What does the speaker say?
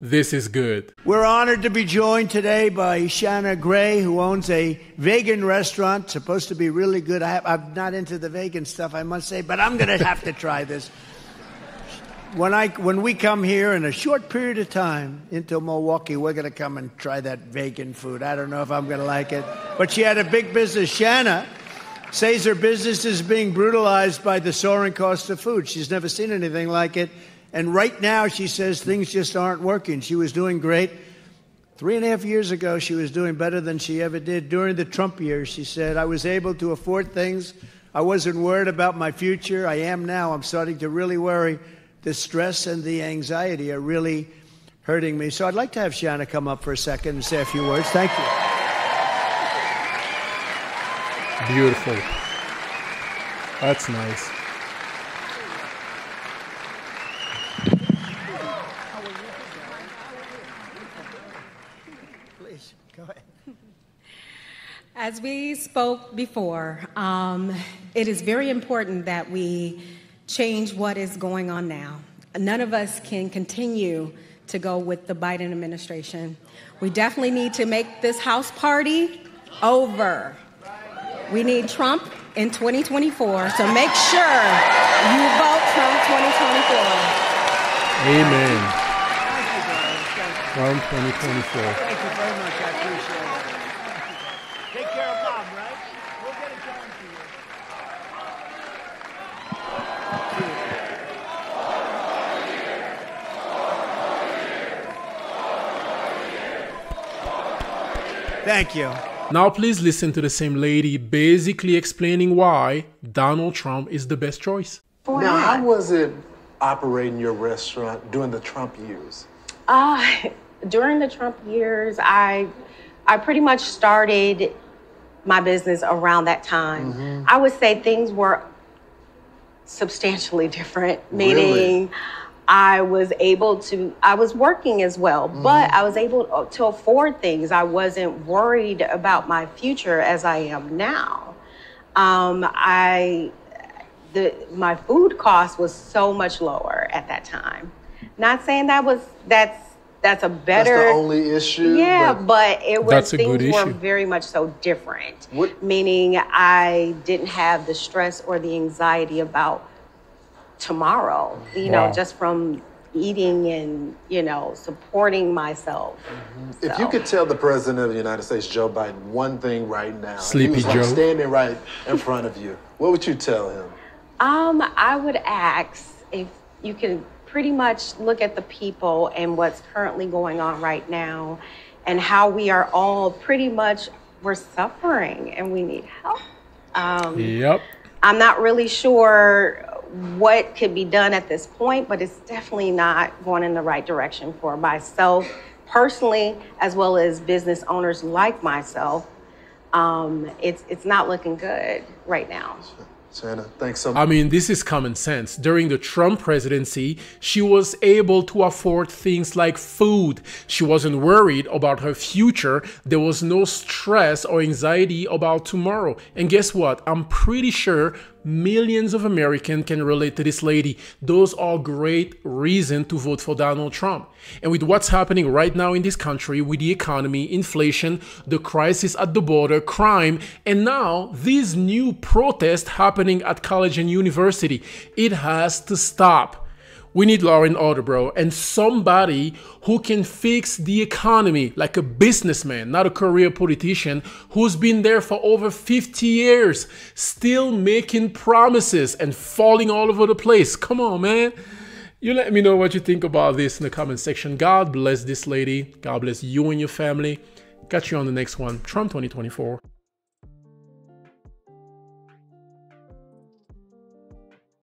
This is good. We're honored to be joined today by Shana Grey, who owns a vegan restaurant. Supposed to be really good. I am not into the vegan stuff, I must say, but I'm going to have to try this. When, I, when we come here in a short period of time into Milwaukee, we're going to come and try that vegan food. I don't know if I'm going to like it. But she had a big business. Shanna says her business is being brutalized by the soaring cost of food. She's never seen anything like it. And right now, she says things just aren't working. She was doing great. Three and a half years ago, she was doing better than she ever did. During the Trump years, she said, I was able to afford things. I wasn't worried about my future. I am now. I'm starting to really worry. The stress and the anxiety are really hurting me. So I'd like to have Shana come up for a second and say a few words. Thank you. Beautiful. That's nice. As we spoke before, um, it is very important that we change what is going on now. None of us can continue to go with the Biden administration. We definitely need to make this House party over. We need Trump in 2024, so make sure you vote Trump 2024. Amen. Trump 2024. Thank you. Very much. I appreciate it. Take care of mom, right? We'll get it going for you. Thank you. Now, please listen to the same lady basically explaining why Donald Trump is the best choice. Now, how was it operating your restaurant during the Trump years? Uh, during the Trump years, I, I pretty much started my business around that time. Mm-hmm. I would say things were substantially different, meaning. Really? I was able to, I was working as well, mm-hmm. but I was able to afford things. I wasn't worried about my future as I am now. Um, I, the, my food cost was so much lower at that time. Not saying that was, that's, that's a better. That's the only issue. Yeah, but, but it was things were very much so different. What? Meaning, I didn't have the stress or the anxiety about tomorrow, you wow. know, just from eating and, you know, supporting myself. Mm-hmm. So. If you could tell the president of the United States, Joe Biden, one thing right now, Sleepy he was Joe. Like standing right in front of you, what would you tell him? Um, I would ask if you can pretty much look at the people and what's currently going on right now and how we are all pretty much we're suffering and we need help. Um, yep. I'm not really sure what could be done at this point, but it's definitely not going in the right direction for myself personally, as well as business owners like myself. Um, it's it's not looking good right now. Shana, thanks so much. I mean, this is common sense. During the Trump presidency, she was able to afford things like food. She wasn't worried about her future. There was no stress or anxiety about tomorrow. And guess what? I'm pretty sure Millions of Americans can relate to this lady. Those are great reason to vote for Donald Trump. And with what's happening right now in this country with the economy, inflation, the crisis at the border, crime, and now these new protests happening at college and university, it has to stop. We need law and order, bro, and somebody who can fix the economy like a businessman, not a career politician who's been there for over 50 years, still making promises and falling all over the place. Come on, man. You let me know what you think about this in the comment section. God bless this lady. God bless you and your family. Catch you on the next one. Trump 2024.